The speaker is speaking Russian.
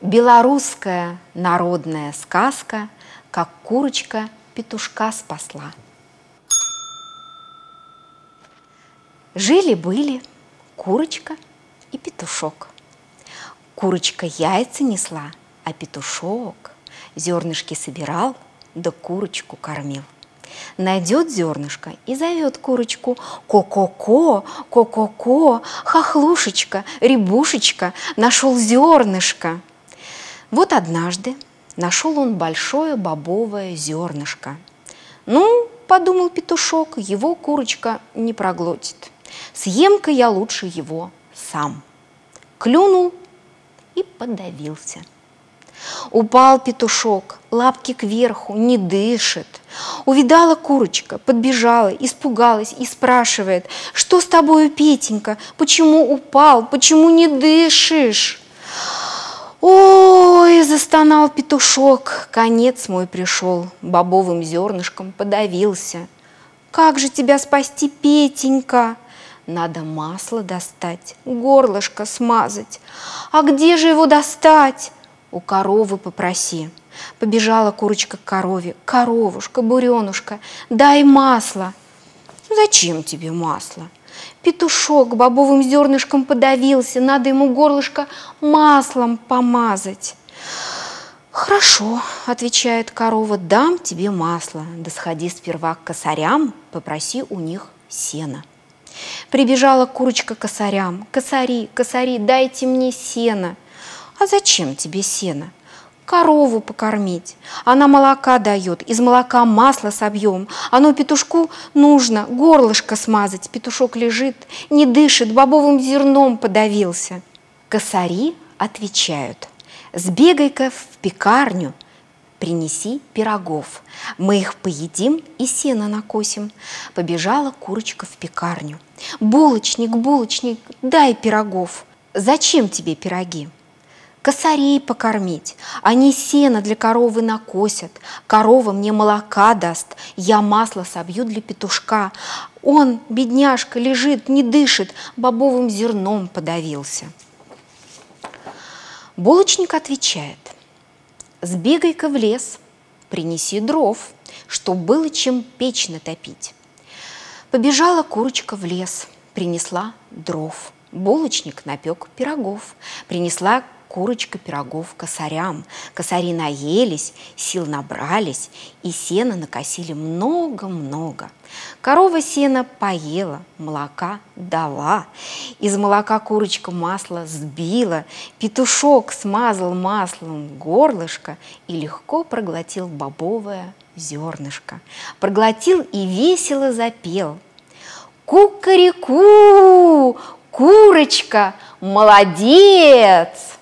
Белорусская народная сказка, как курочка петушка спасла. Жили-были курочка и петушок. Курочка яйца несла, а петушок зернышки собирал, да курочку кормил. Найдет зернышко и зовет курочку «Ко-ко-ко, ко-ко-ко, хохлушечка, рябушечка, нашел зернышко». Вот однажды нашел он большое бобовое зернышко. Ну, подумал петушок, его курочка не проглотит. Съем-ка я лучше его сам. Клюнул и подавился. Упал петушок, лапки кверху, не дышит. Увидала курочка, подбежала, испугалась и спрашивает, что с тобою, Петенька, почему упал, почему не дышишь? Ой, застонал петушок, конец мой пришел, бобовым зернышком подавился. Как же тебя спасти, Петенька? Надо масло достать, горлышко смазать. А где же его достать? У коровы попроси. Побежала курочка к корове. Коровушка, буренушка, дай масло. Зачем тебе масло? Петушок бобовым зернышком подавился, надо ему горлышко маслом помазать. «Хорошо», — отвечает корова, — «дам тебе масло, да сходи сперва к косарям, попроси у них сена». Прибежала курочка к косарям. «Косари, косари, дайте мне сено». «А зачем тебе сено?» Корову покормить. Она молока дает, из молока масло собьем. Оно петушку нужно горлышко смазать. Петушок лежит, не дышит, бобовым зерном подавился. Косари отвечают, сбегай-ка в пекарню, принеси пирогов. Мы их поедим и сено накосим. Побежала курочка в пекарню. Булочник, булочник, дай пирогов. Зачем тебе пироги? косарей покормить. Они сено для коровы накосят, корова мне молока даст, я масло собью для петушка. Он, бедняжка, лежит, не дышит, бобовым зерном подавился. Булочник отвечает, сбегай-ка в лес, принеси дров, чтоб было чем печь натопить. Побежала курочка в лес, принесла дров. Булочник напек пирогов, принесла курочка пирогов косарям. Косари наелись, сил набрались, и сена накосили много-много. Корова сена поела, молока дала. Из молока курочка масло сбила, петушок смазал маслом горлышко и легко проглотил бобовое зернышко. Проглотил и весело запел. Кукареку, курочка, молодец!